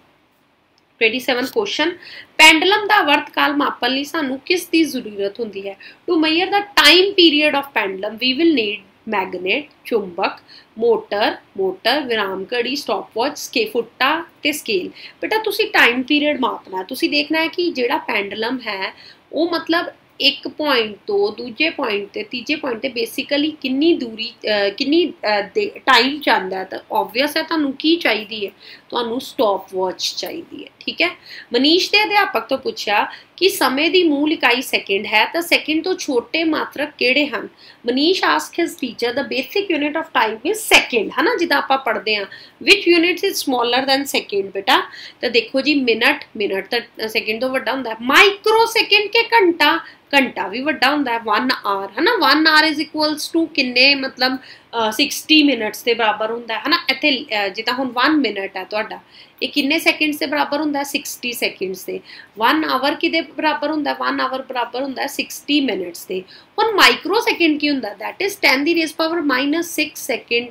27 ਕੁਐਸਚਨ ਪੈਂਡਲਮ ਦਾ ਵਰਤਕਾਲ ਮਾਪਣ ਲਈ ਸਾਨੂੰ ਕਿਸ ਦੀ ਜ਼ਰੂਰਤ ਹੁੰਦੀ ਹੈ? To measure the time period of pendulum we will need magnet, ਚੁੰਬਕ, motor motor, ਵਿਰਾਮ ਘੜੀ ਸਟਾਪਵਾਚ ਸਕੇਫੁੱਟਾ ਤੇ ਸਕੇਲ। ਬੇਟਾ, ਤੁਸੀਂ ਟਾਈਮ ਪੀਰੀਅਡ ਮਾਪਣਾ। ਤੁਸੀਂ ਦੇਖਣਾ ਹੈ ਕਿ ਜਿਹੜਾ ਪੈਂਡਲਮ ਹੈ, ਉਹ ਮਤਲਬ ਇੱਕ ਪੁਆਇੰਟ ਤੋਂ ਦੂਜੇ ਪੁਆਇੰਟ ਤੇ, ਤੀਜੇ ਪੁਆਇੰਟ ਤੇ ਬੇਸਿਕਲੀ ਕਿੰਨੀ ਦੂਰੀ ਕਿੰਨੀ ਟਾਈਮ ਚਾਹੁੰਦਾ ਤਾਂ ਆਬਵੀਅਸ ਹੈ ਤੁਹਾਨੂੰ ਕੀ ਚਾਹੀਦੀ ਹੈ। ਤੁਹਾਨੂੰ ਸਟਾਪ ਵਾਚ ਚਾਹੀਦੀ ਹੈ, ਠੀਕ ਹੈ? ਮਨੀਸ਼ ਦੇ ਅਧਿਆਪਕ ਤੋਂ ਪੁੱਛਿਆ ਕਿ ਸਮੇਂ ਦੀ ਮੂਲ ਇਕਾਈ ਸੈਕਿੰਡ ਹੈ, ਤਾਂ ਸੈਕਿੰਡ ਤੋਂ ਛੋਟੇ ਮਾਤਰਕ ਕਿਹੜੇ ਹਨ? Manish ask his teacher the basic unit of time is second ਹਨਾ? ਜਿੱਦਾਂ ਆਪਾਂ ਪੜ੍ਹਦੇ ਆ which units is smaller than second ਬੇਟਾ? ਤਾਂ ਦੇਖੋ ਜੀ ਮਿੰਟ ਮਿੰਟ ਤਾਂ ਸੈਕਿੰਡ ਤੋਂ ਵੱਡਾ ਹੁੰਦਾ ਹੈ। ਮਾਈਕਰੋ ਸੈਕਿੰਡ ਕੇ ਘੰਟਾ? ਘੰਟਾ ਵੀ ਵੱਡਾ ਹੁੰਦਾ ਹੈ 1 ਆਰ ਹਨਾ? 1 ਆਰ ਇਜ਼ ਇਕੁਅਲਸ ਟੂ ਕਿੰਨੇ, ਮਤਲਬ 60 ਮਿੰਟਸ ਦੇ ਬਰਾਬਰ ਹੁੰਦਾ ਹੈ ਹਨਾ? ਇੱਥੇ ਜਿੱਦਾਂ ਹੁਣ 1 ਮਿੰਟ ਹੈ ਤੁਹਾਡਾ, ਇਹ ਕਿੰਨੇ ਸੈਕਿੰਡਸ ਦੇ ਬਰਾਬਰ ਹੁੰਦਾ? ਹੈ 60 ਸੈਕਿੰਡਸ ਦੇ। 1 ਆਵਰ ਕਿਦੇ ਬਰਾਬਰ ਹੁੰਦਾ? ਹੈ 1 ਆਵਰ ਬਰਾਬਰ ਹੁੰਦਾ ਹੈ 60 ਮਿੰਟਸ ਦੇ। ਹੁਣ ਮਾਈਕਰੋ ਸੈਕਿੰਡ ਕੀ ਹੁੰਦਾ? ਦੈਟ ਇਜ਼ 10 ਦੀ ਰੇਜ਼ ਪਾਵਰ -6 ਸੈਕਿੰਡ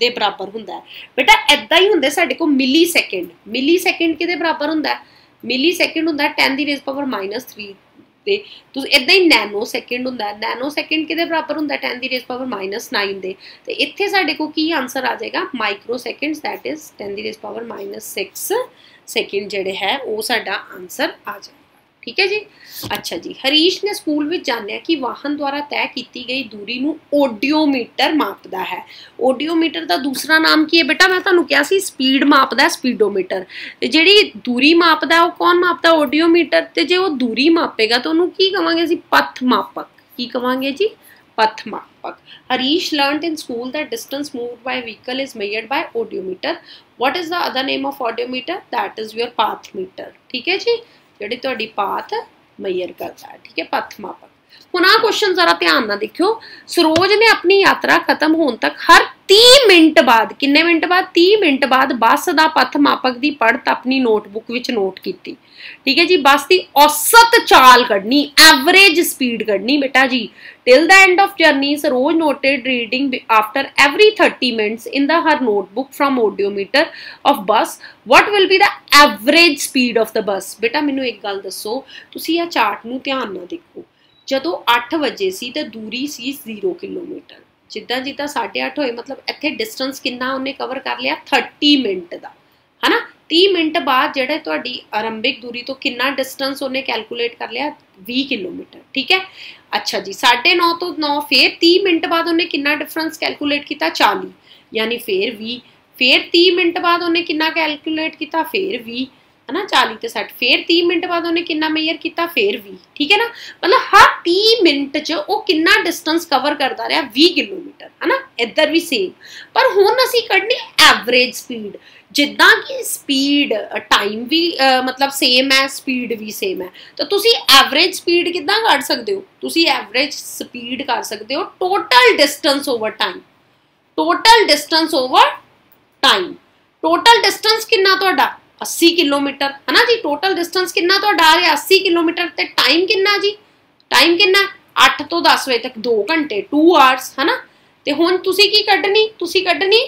ਦੇ ਬਰਾਬਰ ਹੁੰਦਾ। ਬੇਟਾ ਐਦਾਂ ਹੀ ਹੁੰਦਾ ਸਾਡੇ ਕੋਲ ਮਿਲੀ ਸੈਕਿੰਡ ਮਿਲੀ ਸੈਕਿੰਡ ਕਿਦੇ ਬਰਾਬਰ ਹੁੰਦਾ? ਮਿਲੀ ਸੈਕਿੰਡ ਹੁੰਦਾ 10 ਦੀ ਰੇਜ਼ ਪਾਵਰ -3 ਤੇ ਤੁਸੀਂ ਇਦਾਂ ਹੀ ਨੈਨੋ ਸੈਕਿੰਡ ਹੁੰਦਾ ਨੈਨੋ ਸੈਕਿੰਡ ਕਿਦੇ ਬਰਾਬਰ ਹੁੰਦਾ 10 ਦੀ ਰੇਜ਼ ਪਾਵਰ -9 ਦੇ। ਤੇ ਇੱਥੇ ਸਾਡੇ ਕੋਲ ਕੀ ਆਨਸਰ ਆ ਜਾਏਗਾ? ਮਾਈਕਰੋ ਸੈਕਿੰਡਸ ਥੈਟ ਇਜ਼ 10 ਦੀ ਰੇਜ਼ ਪਾਵਰ -6 ਸੈਕਿੰਡ ਜਿਹੜੇ ਹੈ, ਉਹ ਸਾਡਾ ਆਨਸਰ ਆ ਜਾਏਗਾ। ਠੀਕ ਹੈ ਜੀ? ਅੱਛਾ ਜੀ, ਹਰੀਸ਼ ਨੇ ਸਕੂਲ ਵਿੱਚ ਜਾਣਿਆ ਕਿ ਵਾਹਨ ਦੁਆਰਾ ਤੈਅ ਕੀਤੀ ਗਈ ਦੂਰੀ ਨੂੰ ਓਡੀਓਮੀਟਰ ਮਾਪਦਾ ਹੈ। ਓਡੀਓਮੀਟਰ ਦਾ ਦੂਸਰਾ ਨਾਮ ਕੀ ਹੈ ਬੇਟਾ? ਮੈਂ ਤੁਹਾਨੂੰ ਕਿਹਾ ਸੀ, ਸਪੀਡ ਮਾਪਦਾ ਹੈ, ਸਪੀਡੋਮੀਟਰ। ਤੇ ਜਿਹੜੀ ਦੂਰੀ ਮਾਪਦਾ ਉਹ ਕੌਣ ਮਾਪਦਾ ਓਡੀਓਮੀਟਰ। ਤੇ ਜੇ ਉਹ ਦੂਰੀ ਮਾਪੇਗਾ, ਤਾਂ ਉਹਨੂੰ ਕੀ ਕਵਾਂਗੇ ਅਸੀਂ? ਪਥ ਮਾਪਕ ਕੀ ਕਵਾਂਗੇ ਜੀ? pathmapak harish learned in school that distance moved by vehicle is measured by odometer what is the other name of odometer that is your path meter ਠੀਕ ਹੈ ਜੀ? ਜਿਹੜੀ ਤੁਹਾਡੀ ਪਾਥ ਮੇਜਰ ਕਰਦਾ ਠੀਕ ਹੈ ਪਥ ਮਾਪਕ ਹੁਣ ਆ ਕੁਐਸਚਨ ਜ਼ਰਾ ਧਿਆਨ ਨਾਲ ਦੇਖਿਓ। ਸਰੋਜ ਨੇ ਆਪਣੀ ਯਾਤਰਾ ਖਤਮ ਹੋਣ ਤੱਕ ਹਰ 30 ਮਿੰਟ ਬਾਅਦ, ਕਿੰਨੇ ਮਿੰਟ ਬਾਅਦ? 30 ਮਿੰਟ ਬਾਅਦ ਬੱਸ ਦਾ ਪਥ ਮਾਪਕ ਦੀ ਪੜਤ ਆਪਣੀ ਨੋਟਬੁੱਕ ਵਿੱਚ ਨੋਟ ਕੀਤੀ। ਠੀਕ ਹੈ ਜੀ? ਬੱਸ ਦੀ ਔਸਤ ਚਾਲ ਕੱਢਣੀ ਐਵਰੇਜ ਸਪੀਡ ਕੱਢਣੀ, ਬੇਟਾ ਜੀ। Till the end of journey Rose noted reading after every 30 minutes in the her notebook from odometer of bus what will be the average speed of the bus ਬੇਟਾ, ਮੈਨੂੰ ਇੱਕ ਗੱਲ ਦੱਸੋ, ਤੁਸੀਂ ਇਹ ਚਾਰਟ ਨੂੰ ਧਿਆਨ ਨਾਲ ਦੇਖੋ। ਜਦੋਂ 8 ਵਜੇ ਸੀ ਤੇ ਦੂਰੀ ਸੀ 0 ਕਿਲੋਮੀਟਰ ਜਿੱਦਾਂ ਜਿੱਦਾਂ 8:30 ਹੋਏ, ਮਤਲਬ ਇੱਥੇ ਡਿਸਟੈਂਸ ਕਿੰਨਾ ਉਹਨੇ ਕਵਰ ਕਰ ਲਿਆ? 30 ਮਿੰਟ ਦਾ। ਹਨਾ? 30 ਮਿੰਟ ਬਾਅਦ ਜਿਹੜਾ ਤੁਹਾਡੀ ਆਰੰਭਿਕ ਦੂਰੀ ਤੋਂ ਕਿੰਨਾ ਡਿਸਟੈਂਸ ਉਹਨੇ ਕੈਲਕੂਲੇਟ ਕਰ ਲਿਆ? 20 ਕਿਲੋਮੀਟਰ, ਠੀਕ ਹੈ? ਅੱਛਾ ਜੀ 9:30 ਤੋਂ 9 ਫੇਰ 30 ਮਿੰਟ ਬਾਅਦ ਉਹਨੇ ਕਿੰਨਾ ਡਿਫਰੈਂਸ ਕੈਲਕੂਲੇਟ ਕੀਤਾ? 40 ਯਾਨੀ ਫੇਰ 20 ਫੇਰ 30 ਮਿੰਟ ਬਾਅਦ ਉਹਨੇ ਕਿੰਨਾ ਕੈਲਕੂਲੇਟ ਕੀਤਾ? ਫੇਰ 20 ਹਨਾ 40 ਤੇ 60 ਫੇਰ 30 ਮਿੰਟ ਬਾਅਦ ਉਹਨੇ ਕਿੰਨਾ ਮੇਜਰ ਕੀਤਾ? ਫੇਰ 20 ਠੀਕ ਹੈ ਨਾ? ਮਤਲਬ ਹਰ 30 ਮਿੰਟ 'ਚ ਉਹ ਕਿੰਨਾ ਡਿਸਟੈਂਸ ਕਵਰ ਕਰਦਾ ਰਿਹਾ? 20 ਕਿਲੋਮੀਟਰ, ਹਨਾ? ਇੱਧਰ ਵੀ ਸੇਮ ਪਰ ਹੁਣ ਅਸੀਂ ਕੱਢਣੀ ਐਵਰੇਜ ਸਪੀਡ ਜਿੱਦਾਂ ਕਿ ਸਪੀਡ ਟਾਈਮ ਵੀ ਮਤਲਬ ਸੇਮ ਹੈ ਸਪੀਡ ਵੀ ਸੇਮ ਹੈ। ਤਾਂ ਤੁਸੀਂ ਐਵਰੇਜ ਸਪੀਡ ਕਿੱਦਾਂ ਕੱਢ ਸਕਦੇ ਹੋ? ਤੁਸੀਂ ਐਵਰੇਜ ਸਪੀਡ ਕਰ ਸਕਦੇ ਹੋ total distance over time total distance over time total distance ਕਿੰਨਾ ਤੁਹਾਡਾ? 80 ਕਿਲੋਮੀਟਰ, ਹਨਾ ਜੀ? ਟੋਟਲ ਡਿਸਟੈਂਸ ਕਿੰਨਾ ਤੁਹਾਡਾ ਆ ਰਿਹਾ? 80 ਕਿਲੋਮੀਟਰ ਤੇ ਟਾਈਮ ਕਿੰਨਾ ਜੀ? ਟਾਈਮ ਕਿੰਨਾ? 8 ਤੋਂ 10 ਵਜੇ ਤੱਕ 2 ਘੰਟੇ 2 ਆਵਰਸ ਹਨਾ? ਤੇ ਹੁਣ ਤੁਸੀਂ ਕੀ ਕੱਢਣੀ? ਤੁਸੀਂ ਕੱਢਣੀ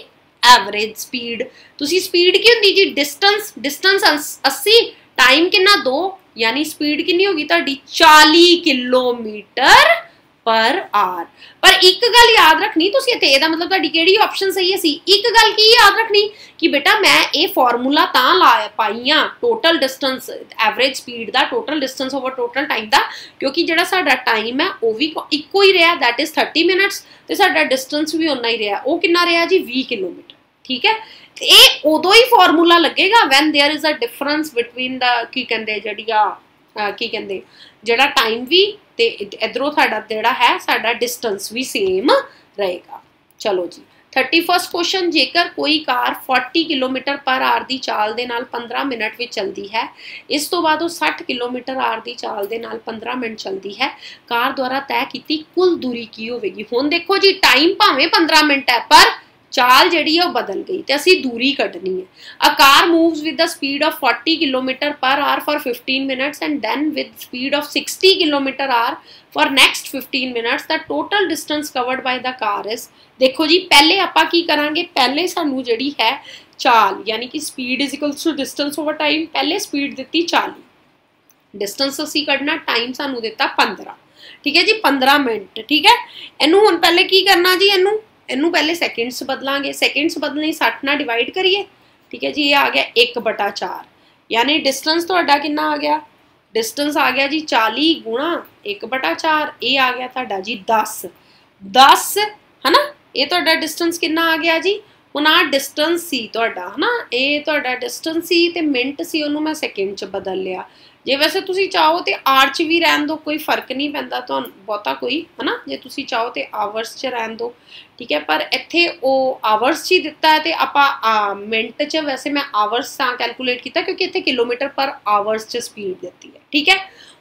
ਐਵਰੇਜ ਸਪੀਡ ਤੁਸੀਂ ਸਪੀਡ ਕੀ ਹੁੰਦੀ ਜੀ? ਡਿਸਟੈਂਸ ਡਿਸਟੈਂਸ 80 ਟਾਈਮ ਕਿੰਨਾ? 2 ਯਾਨੀ ਸਪੀਡ ਕਿੰਨੀ ਹੋਗੀ ਤੁਹਾਡੀ? 40 ਕਿਲੋਮੀਟਰ। ਪਰ ਆਰ ਪਰ ਇੱਕ ਗੱਲ ਯਾਦ ਰੱਖਣੀ ਤੁਸੀਂ ਇੱਥੇ ਇਹਦਾ ਮਤਲਬ ਤੁਹਾਡੀ ਕਿਹੜੀ ਆਪਸ਼ਨ ਸਹੀ ਹੈ ਸੀ ਇੱਕ ਗੱਲ ਕੀ ਯਾਦ ਰੱਖਣੀ ਕਿ ਬੇਟਾ ਮੈਂ ਇਹ ਫਾਰਮੂਲਾ ਤਾਂ ਲਾ ਪਾਈਆਂ ਟੋਟਲ ਡਿਸਟੈਂਸ ਐਵਰੇਜ ਸਪੀਡ ਦਾ total distance over total time ਦਾ ਕਿਉਂਕਿ ਜਿਹੜਾ ਸਾਡਾ ਟਾਈਮ ਹੈ ਉਹ ਵੀ ਇੱਕੋ ਹੀ ਰਿਹਾ ਥੈਟ ਇਜ਼ 30 ਮਿੰਟਸ ਤੇ ਸਾਡਾ ਡਿਸਟੈਂਸ ਵੀ ਉਨਾ ਹੀ ਰਿਹਾ ਉਹ ਕਿੰਨਾ ਰਿਹਾ ਜੀ 20 ਕਿਲੋਮੀਟਰ ਠੀਕ ਹੈ ਇਹ ਉਦੋਂ ਹੀ ਫਾਰਮੂਲਾ ਲੱਗੇਗਾ when there is a difference between ਦਾ ਕੀ ਕਹਿੰਦੇ ਜਿਹੜੀ ਆ ਕੀ ਕਹਿੰਦੇ ਜਿਹੜਾ ਟਾਈਮ ਵੀ ਤੇ ਇਧਰੋਂ ਸਾਡਾ ਜਿਹੜਾ ਹੈ, ਸਾਡਾ ਡਿਸਟੈਂਸ ਵੀ ਸੇਮ ਰਹੇਗਾ। ਚਲੋ ਜੀ 31st ਕੁਐਸਚਨ ਜੇਕਰ ਕੋਈ ਕਾਰ 40 ਕਿਲੋਮੀਟਰ ਪਰ ਆਰ ਦੀ ਚਾਲ ਦੇ ਨਾਲ 15 ਮਿੰਟ ਵਿੱਚ ਚੱਲਦੀ ਹੈ, ਇਸ ਤੋਂ ਬਾਅਦ ਉਹ 60 ਕਿਲੋਮੀਟਰ ਆਰ ਦੀ ਚਾਲ ਦੇ ਨਾਲ 15 ਮਿੰਟ ਚੱਲਦੀ ਹੈ, ਕਾਰ ਦੁਆਰਾ ਤੈਅ ਕੀਤੀ ਕੁੱਲ ਦੂਰੀ ਕੀ ਹੋਵੇਗੀ? ਹੁਣ ਦੇਖੋ ਜੀ ਟਾਈਮ ਭਾਵੇਂ 15 ਮਿੰਟ ਹੈ, ਪਰ ਚਾਲ ਜਿਹੜੀ ਹੈ ਉਹ ਬਦਲ ਗਈ ਤੇ ਅਸੀਂ ਦੂਰੀ ਕੱਢਣੀ ਹੈ। A car moves with the speed of 40 kilometer per hour for 15 minutes and then with speed of 60 kilometer per hour next 15 minutes the total distance covered by the car is ਦੇਖੋ ਜੀ, ਪਹਿਲੇ ਆਪਾਂ ਕੀ ਕਰਾਂਗੇ? ਪਹਿਲੇ ਸਾਨੂੰ ਜਿਹੜੀ ਹੈ ਚਾਲ, ਯਾਨੀ ਕਿ speed is equals to distance over time ਪਹਿਲੇ ਸਪੀਡ ਦਿੱਤੀ 40 ਡਿਸਟੈਂਸ ਅਸੀਂ ਕੱਢਣਾ ਟਾਈਮ ਸਾਨੂੰ ਦਿੱਤਾ 15 ਠੀਕ ਹੈ ਜੀ 15 ਮਿੰਟ। ਠੀਕ ਹੈ? ਇਹਨੂੰ ਹੁਣ ਪਹਿਲੇ ਕੀ ਕਰਨਾ ਜੀ ਇਹਨੂੰ? ਇਹਨੂੰ ਪਹਿਲੇ ਸੈਕਿੰਡਸ ਬਦਲਾਂਗੇ। ਸੈਕਿੰਡਸ ਬਦਲਣੀ 60 ਨਾਲ ਡਿਵਾਈਡ ਕਰੀਏ। ਠੀਕ ਹੈ ਜੀ, ਇਹ ਆ ਗਿਆ 1/4 ਯਾਨੀ ਡਿਸਟੈਂਸ ਤੁਹਾਡਾ ਕਿੰਨਾ ਆ ਗਿਆ? ਡਿਸਟੈਂਸ ਆ ਗਿਆ ਜੀ 40 ਗੁਣਾ 1/4 ਇਹ ਆ ਗਿਆ ਤੁਹਾਡਾ ਜੀ 10 10 ਹਨਾ? ਇਹ ਤੁਹਾਡਾ ਡਿਸਟੈਂਸ ਕਿੰਨਾ ਆ ਗਿਆ ਜੀ? ਹੁਣ ਆ ਡਿਸਟੈਂਸ ਸੀ ਤੁਹਾਡਾ, ਹਨਾ? ਇਹ ਤੁਹਾਡਾ ਡਿਸਟੈਂਸ ਸੀ ਤੇ ਮਿੰਟ ਸੀ, ਉਹਨੂੰ ਮੈਂ ਸੈਕਿੰਡ ਚ ਬਦਲ ਲਿਆ। ਜੇ ਵੈਸੇ ਤੁਸੀਂ ਚਾਹੋ ਤੇ 'ਚ ਵੀ ਰਹਿਣ ਦੋ, ਕੋਈ ਫ਼ਰਕ ਨਹੀਂ ਪੈਂਦਾ ਤੁਹਾਨੂੰ, ਬਹੁਤਾ ਕੋਈ, ਹਨਾ? ਜੇ ਤੁਸੀਂ ਚਾਹੋ ਤੇ ਆਵਰਸ 'ਚ ਰਹਿਣ ਦੋ, ਠੀਕ ਹੈ? ਪਰ ਇੱਥੇ ਉਹ ਆਵਰਸ 'ਚ ਹੀ ਦਿੱਤਾ ਹੈ ਤੇ ਆਪਾਂ ਮਿੰਟ 'ਚ ਵੈਸੇ ਮੈਂ ਆਵਰਸ ਤਾਂ ਕੈਲਕੂਲੇਟ ਕੀਤਾ ਕਿਉਂਕਿ ਇੱਥੇ ਕਿਲੋਮੀਟਰ ਪਰ ਆਵਰਸ 'ਚ ਸਪੀਡ ਦਿੱਤੀ ਹੈ, ਠੀਕ ਹੈ?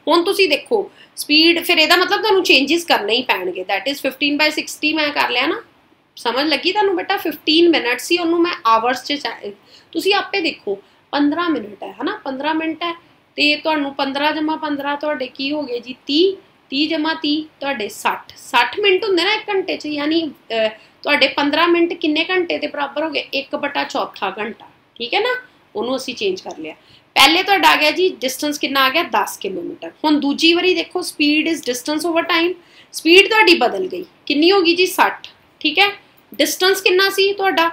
ਹੁਣ ਤੁਸੀਂ ਦੇਖੋ ਸਪੀਡ ਫਿਰ ਇਹਦਾ ਮਤਲਬ ਤੁਹਾਨੂੰ ਚੇਂजेस ਕਰਨੇ ਹੀ ਪੈਣਗੇ ਥੈਟ ਇਜ਼ 15/60 ਮੈਂ ਕਰ ਲਿਆ ਨਾ, ਸਮਝ ਲੱਗੀ ਤੁਹਾਨੂੰ ਬੇਟਾ? 15 ਮਿੰਟ ਸੀ ਉਹਨੂੰ ਮੈਂ ਆਵਰਸ 'ਚ ਤੁਸੀਂ ਆਪੇ ਦੇਖੋ 15 ਮਿੰਟ ਹੈ, ਹਨਾ? 15 ਮਿੰਟ ਹੈ ਤੇ ਤੁਹਾਨੂੰ 15 ਜਮਾ 15 ਤੁਹਾਡੇ ਕੀ ਹੋ ਗਏ ਜੀ? 30 30 ਜਮਾ 30 ਤੁਹਾਡੇ 60 60 ਮਿੰਟ ਹੁੰਦੇ ਨਾ 1 ਘੰਟੇ 'ਚ, ਯਾਨੀ ਤੁਹਾਡੇ 15 ਮਿੰਟ ਕਿੰਨੇ ਘੰਟੇ ਦੇ ਬਰਾਬਰ ਹੋ ਗਏ? 1/4 ਘੰਟਾ। ਠੀਕ ਹੈ ਨਾ? ਉਹਨੂੰ ਅਸੀਂ ਚੇਂਜ ਕਰ ਲਿਆ। ਪਹਿਲੇ ਤੁਹਾਡਾ ਆ ਗਿਆ ਜੀ ਡਿਸਟੈਂਸ ਕਿੰਨਾ ਆ ਗਿਆ? 10 ਕਿਲੋਮੀਟਰ। ਹੁਣ ਦੂਜੀ ਵਾਰੀ ਦੇਖੋ speed is distance over time speed ਤੁਹਾਡੀ ਬਦਲ ਗਈ। ਕਿੰਨੀ ਹੋ ਗਈ ਜੀ? 60 ਠੀਕ ਹੈ? ਡਿਸਟੈਂਸ ਕਿੰਨਾ ਸੀ ਤੁਹਾਡਾ?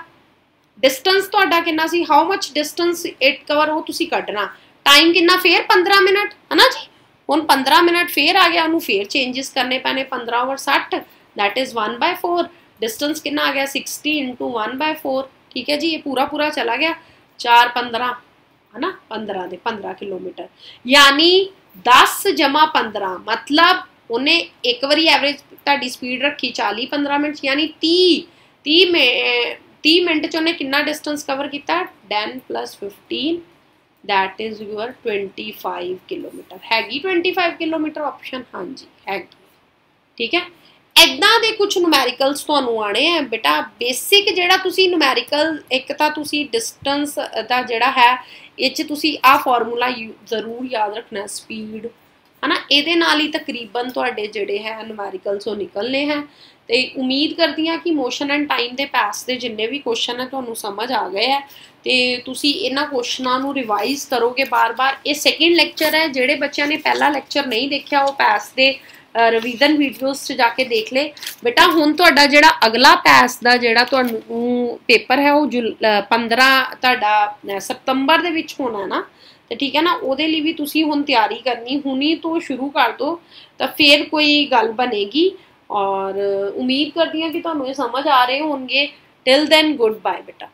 ਡਿਸਟੈਂਸ ਤੁਹਾਡਾ ਕਿੰਨਾ ਸੀ? How much distance it cover ਉਹ ਤੁਸੀਂ ਕੱਢਣਾ। ਟਾਈਮ ਕਿੰਨਾ ਫੇਰ 15 ਮਿੰਟ, ਹਨਾ ਜੀ? ਹੁਣ 15 ਮਿੰਟ ਫੇਰ ਆ ਗਿਆ, ਉਹਨੂੰ ਫੇਰ ਚੇਂजेस ਕਰਨੇ ਪੈਣੇ 15 ਓਵਰ 60 that is 1/4 ਡਿਸਟੈਂਸ ਕਿੰਨਾ ਆ ਗਿਆ? 60 1/4 ਠੀਕ ਹੈ ਜੀ, ਇਹ ਪੂਰਾ ਪੂਰਾ ਚਲਾ ਗਿਆ। 4 15 ਹਨਾ? 15 ਦੇ 15 ਕਿਲੋਮੀਟਰ। ਯਾਨੀ 10 15 ਮਤਲਬ ਉਹਨੇ ਇੱਕ ਵਾਰੀ ਐਵਰੇਜ ਤੁਹਾਡੀ ਸਪੀਡ ਰੱਖੀ 40 15 ਮਿੰਟ, ਯਾਨੀ 30 30 ਮਿੰਟ 30 ਮਿੰਟ ਚ ਉਹਨੇ ਕਿੰਨਾ ਡਿਸਟੈਂਸ ਕਵਰ ਕੀਤਾ? 10 15 that is your 25 ਕਿਲੋਮੀਟਰ ਹੈਗੀ 25 ਕਿਲੋਮੀਟਰ ਆਪਸ਼ਨ ਹਾਂਜੀ, ਹੈਗੀ। ਠੀਕ ਹੈ? ਐਦਾਂ ਦੇ ਕੁਝ ਨੂਮੈਰੀਕਲਸ ਤੁਹਾਨੂੰ ਆਣੇ ਆ, ਬੇਟਾ। ਬੇਸਿਕ ਜਿਹੜਾ ਤੁਸੀਂ ਨੂਮੈਰੀਕਲ ਇੱਕ ਤਾਂ ਤੁਸੀਂ ਡਿਸਟੈਂਸ ਦਾ ਜਿਹੜਾ ਹੈ, ਇਹ ਚ ਤੁਸੀਂ ਆ ਫਾਰਮੂਲਾ ਜ਼ਰੂਰ ਯਾਦ ਰੱਖਣਾ ਸਪੀਡ ਹਨਾ, ਇਹਦੇ ਨਾਲ ਹੀ ਤਕਰੀਬਨ ਤੁਹਾਡੇ ਜਿਹੜੇ ਹੈ ਨੂਮੈਰੀਕਲਸ ਉਹ ਨਿਕਲਨੇ ਹੈ। ਤੇ ਉਮੀਦ ਕਰਦੀ ਹਾਂ ਕਿ ਮੋਸ਼ਨ ਐਂਡ ਟਾਈਮ ਦੇ ਪਾਸ ਦੇ ਜਿੰਨੇ ਵੀ ਕੁਐਸਚਨ ਹੈ, ਤੁਹਾਨੂੰ ਸਮਝ ਆ ਗਏ ਹੈ। ਤੇ ਤੁਸੀਂ ਇਹਨਾਂ ਕੁਐਸਚਨਾਂ ਨੂੰ ਰਿਵਾਈਜ਼ ਕਰੋਗੇ ਬਾਰ-ਬਾਰ। ਇਹ ਸੈਕਿੰਡ ਲੈਕਚਰ ਹੈ, ਜਿਹੜੇ ਬੱਚਿਆਂ ਨੇ ਪਹਿਲਾ ਲੈਕਚਰ ਨਹੀਂ ਦੇਖਿਆ, ਉਹ ਪਾਸ ਦੇ ਰਿਵੀਜ਼ਨ ਵੀਡੀਓਜ਼ 'ਚ ਜਾ ਕੇ ਦੇਖ ਲੈ ਬੇਟਾ, ਹੁਣ ਤੁਹਾਡਾ ਜਿਹੜਾ ਅਗਲਾ ਪੈਸ ਦਾ ਜਿਹੜਾ ਤੁਹਾਨੂੰ ਪੇਪਰ ਹੈ, ਉਹ 15 ਤੁਹਾਡਾ ਸਤੰਬਰ ਦੇ ਵਿੱਚ ਹੋਣਾ ਹੈ ਨਾ ਤੇ ਠੀਕ ਹੈ ਨਾ, ਉਹਦੇ ਲਈ ਵੀ ਤੁਸੀਂ ਹੁਣ ਤਿਆਰੀ ਕਰਨੀ, ਹੁਣੀ ਤੋਂ ਸ਼ੁਰੂ ਕਰ ਦੋ, ਤਾਂ ਫੇਰ ਕੋਈ ਗੱਲ ਬਣੇਗੀ। ਔਰ ਉਮੀਦ ਕਰਦੀ ਹਾਂ ਕਿ ਤੁਹਾਨੂੰ ਇਹ ਸਮਝ ਆ ਰਹੇ ਹੋਣਗੇ। ਟਿਲ ਦੈਨ ਗੁੱਡ ਬਾਏ ਬੇਟਾ।